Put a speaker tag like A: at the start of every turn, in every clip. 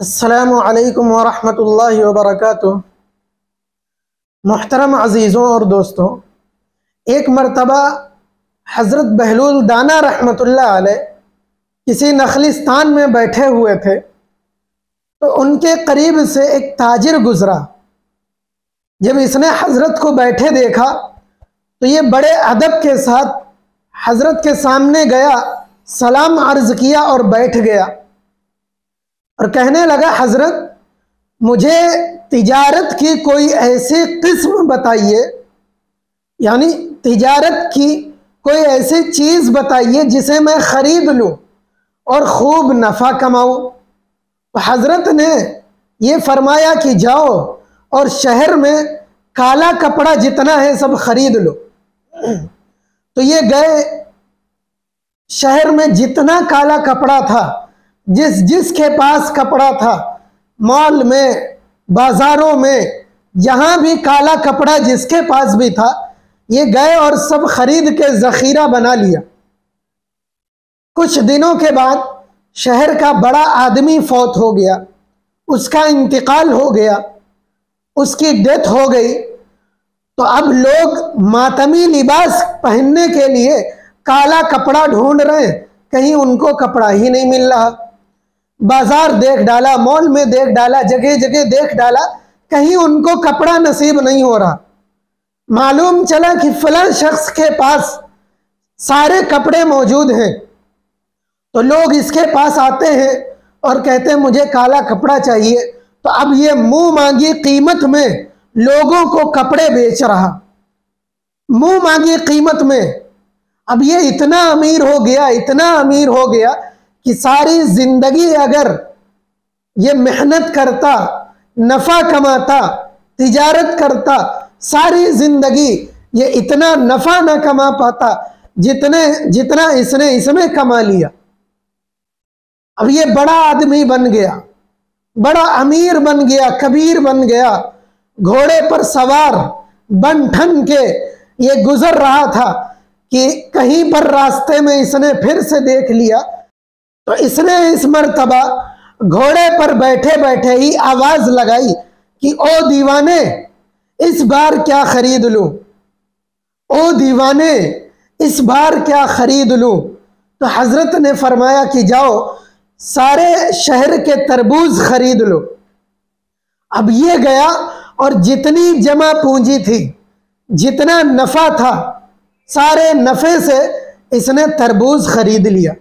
A: असलकम वरहमतुल्लाहि वबरकातुह मोहतरम अज़ीज़ों और दोस्तों एक मरतबा हज़रत बहलुल दाना रहमतुल्लाह अलैह किसी नखलिस्तान में बैठे हुए थे तो उनके करीब से एक ताजिर गुज़रा जब इसने हज़रत को बैठे देखा तो ये बड़े अदब के साथ हज़रत के सामने गया सलाम अर्ज़ किया और बैठ गया और कहने लगा, हज़रत, मुझे तिजारत की कोई ऐसी किस्म बताइए, यानी तिजारत की कोई ऐसी चीज़ बताइए जिसे मैं ख़रीद लूँ और खूब नफ़ा कमाऊँ। तो हज़रत ने ये फरमाया कि जाओ और शहर में काला कपड़ा जितना है सब खरीद लो। तो ये गए शहर में जितना काला कपड़ा था जिस, जिसके पास कपड़ा था, मॉल में, बाजारों में, जहाँ भी काला कपड़ा जिसके पास भी था, ये गए और सब खरीद के जखीरा बना लिया। कुछ दिनों के बाद शहर का बड़ा आदमी फौत हो गया। उसका इंतकाल हो गया। उसकी डेथ हो गई। तो अब लोग मातमी लिबास पहनने के लिए काला कपड़ा ढूंढ रहे हैं। कहीं उनको कपड़ा ही नहीं मिल रहा। बाज़ार देख डाला, मॉल में देख डाला, जगह जगह देख डाला, कहीं उनको कपड़ा नसीब नहीं हो रहा। मालूम चला कि फला शख्स के पास सारे कपड़े मौजूद हैं। तो लोग इसके पास आते हैं और कहते हैं, मुझे काला कपड़ा चाहिए। तो अब ये मुँह मांगी कीमत में लोगों को कपड़े बेच रहा। मुँह मांगी कीमत में। अब ये इतना अमीर हो गया, इतना अमीर हो गया कि सारी ज़िंदगी अगर ये मेहनत करता, नफा कमाता, तिजारत करता, सारी ज़िंदगी ये इतना नफा ना कमा पाता जितने, जितना इसने इसमें कमा लिया। अब ये बड़ा आदमी बन गया, बड़ा अमीर बन गया, कबीर बन गया, घोड़े पर सवार, बन ठन के ये गुजर रहा था कि कहीं पर रास्ते में इसने फिर से देख लिया तो इसने इस मरतबा घोड़े पर बैठे बैठे ही आवाज़ लगाई कि, ओ दीवाने, इस बार क्या खरीद लूँ? ओ दीवाने, इस बार क्या खरीद लूँ? तो हज़रत ने फरमाया कि, जाओ, सारे शहर के तरबूज खरीद लो। अब ये गया और जितनी जमा पूंजी थी, जितना नफा था, सारे नफे से इसने तरबूज खरीद लिया।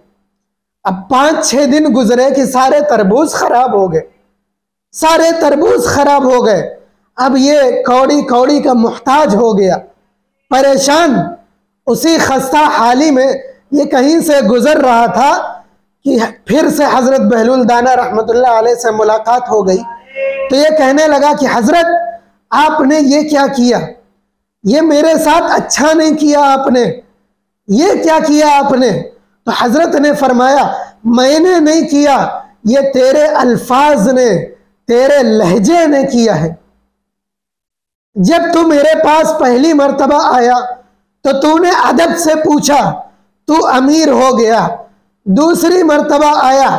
A: अब पाँच छह दिन गुजरे कि सारे तरबूज खराब हो गए। सारे तरबूज खराब हो गए। अब ये कौड़ी कौड़ी का मुहताज हो गया। परेशान। उसी खस्ता हाली में ये कहीं से गुजर रहा था कि फिर से हज़रत बहलुल दाना रहमतुल्लाह से मुलाकात हो गई। तो ये कहने लगा कि हज़रत, आपने ये क्या किया? ये मेरे साथ अच्छा नहीं किया आपने। ये क्या किया आपने? तो हज़रत ने फरमाया, मैंने नहीं किया, ये तेरे अल्फाज ने, तेरे लहजे ने किया है। जब तू मेरे पास पहली मर्तबा आया तो तूने अदब से पूछा, तू अमीर हो गया। दूसरी मर्तबा आया,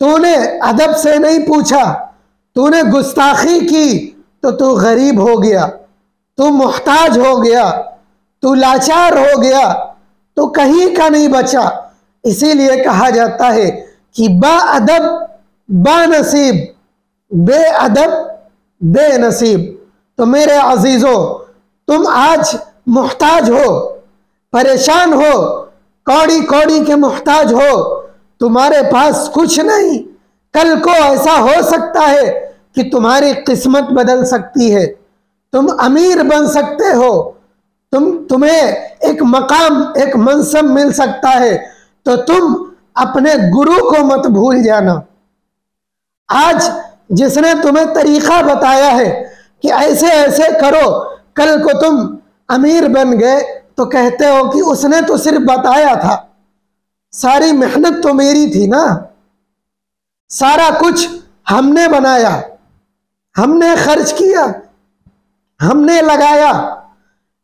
A: तूने अदब से नहीं पूछा, तूने गुस्ताखी की तो तू गरीब हो गया। तू मुहताज हो गया, तू लाचार हो गया तो कहीं का नहीं बचा। इसीलिए कहा जाता है कि बा अदब, बा नसीब, बे अदब, बे नसीब। तो मेरे अजीज़ों, तुम आज मुहताज हो, परेशान हो कौड़ी कौड़ी के मुहताज हो, तुम्हारे पास कुछ नहीं। कल को ऐसा हो सकता है कि तुम्हारी किस्मत बदल सकती है। तुम अमीर बन सकते हो। तुम, तुम्हें एक मकाम, एक मनसब मिल सकता है। तो तुम अपने गुरु को मत भूल जाना। आज जिसने तुम्हें तरीका बताया है कि ऐसे ऐसे करो, कल को तुम अमीर बन गए तो कहते हो कि उसने तो सिर्फ़ बताया था। सारी मेहनत तो मेरी थी ना। सारा कुछ हमने बनाया, हमने खर्च किया, हमने लगाया,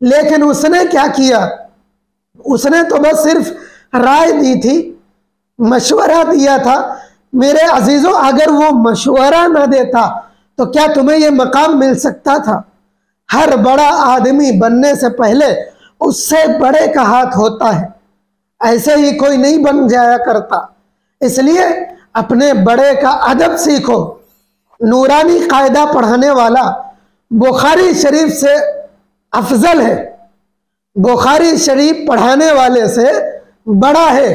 A: लेकिन उसने क्या किया? उसने तो बस सिर्फ़ राय दी थी, मशवरा दिया था, मेरे अजीज़ों, अगर वो मशवरा ना देता तो क्या तुम्हें ये मकाम मिल सकता था? हर बड़ा आदमी बनने से पहले उससे बड़े का हाथ होता है। ऐसे ही कोई नहीं बन जाया करता। इसलिए अपने बड़े का अदब सीखो। नूरानी कायदा पढ़ाने वाला बुखारी शरीफ से अफजल है। बुखारी शरीफ पढ़ाने वाले से बड़ा है।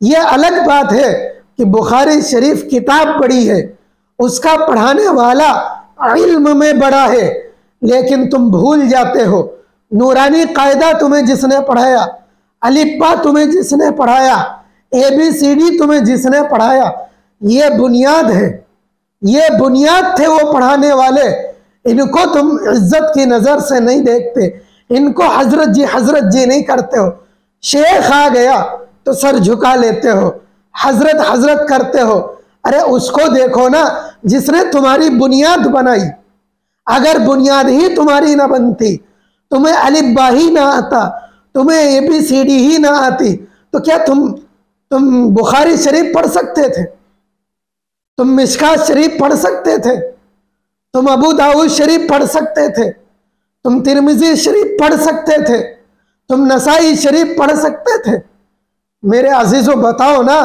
A: यह अलग बात है कि बुखारी शरीफ किताब पढ़ी है। उसका पढ़ाने वाला इल्म में बड़ा है। लेकिन तुम भूल जाते हो। नूरानी कायदा तुम्हें जिसने पढ़ाया अलिप्पा तुम्हें जिसने पढ़ाया ए बी सी डी तुम्हें जिसने पढ़ाया, ये बुनियाद है। ये बुनियाद थे वो पढ़ाने वाले। इनको तुम इज़्ज़त की नज़र से नहीं देखते। इनको हज़रत जी हज़रत जी नहीं करते हो। शेख आ गया तो सर झुका लेते हो। हज़रत हज़रत करते हो। अरे उसको देखो ना, जिसने तुम्हारी बुनियाद बनाई। अगर बुनियाद ही तुम्हारी ना बनती, तुम्हें अलिब्बा ही ना आता, तुम्हें ए बी सी डी ही ना आती तो क्या तुम तुम बुखारी शरीफ पढ़ सकते थे? तुम मिशका शरीफ पढ़ सकते थे? तुम अबू दाऊद शरीफ पढ़ सकते थे? तुम तिरमिजी शरीफ पढ़ सकते थे? तुम नसाई शरीफ पढ़ सकते थे। मेरे अजीजों, बताओ ना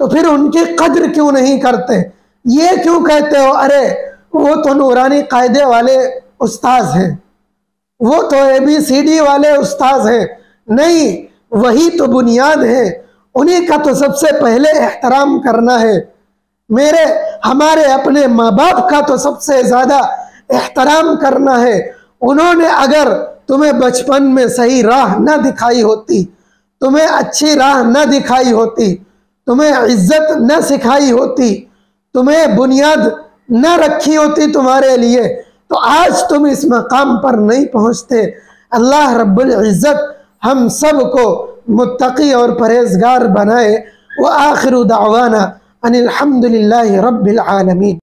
A: तो फिर उनकी कद्र क्यों नहीं करते? ये क्यों कहते हो? अरे, वो तो नूरानी कायदे वाले उस्ताज हैं। वो तो ए बी सी डी वाले उस्ताज हैं। नहीं, वही तो बुनियाद है। उन्हीं का तो सबसे पहले एहतराम करना है। मेरे, हमारे अपने माँ बाप का तो सबसे ज़्यादा एहतराम करना है। उन्होंने अगर तुम्हें बचपन में सही राह न दिखाई होती, तुम्हें अच्छी राह न दिखाई होती, तुम्हें इज़्ज़त न सिखाई होती, तुम्हें बुनियाद न रखी होती तुम्हारे लिए तो आज तुम इस मकाम पर नहीं पहुँचते। अल्लाह रब्बुल इज़्ज़त हम सबको मुत्तकी और परहेजगार बनाए। व आखिर दावाना अनिलहमदिल्ला रब्बिल आलमीन।